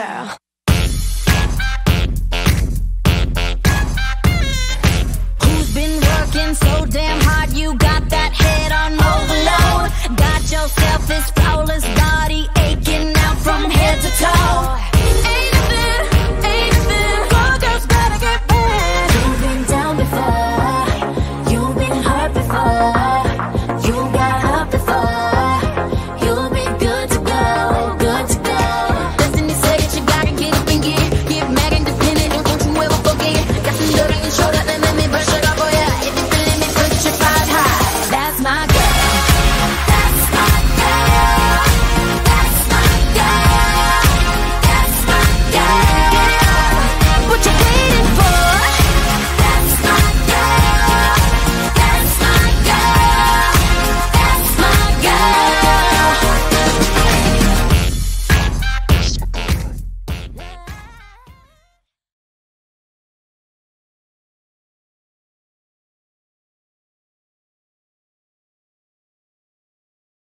Girl. Who's been working so damn hard? You got that head on overload. Got yourself this flawless.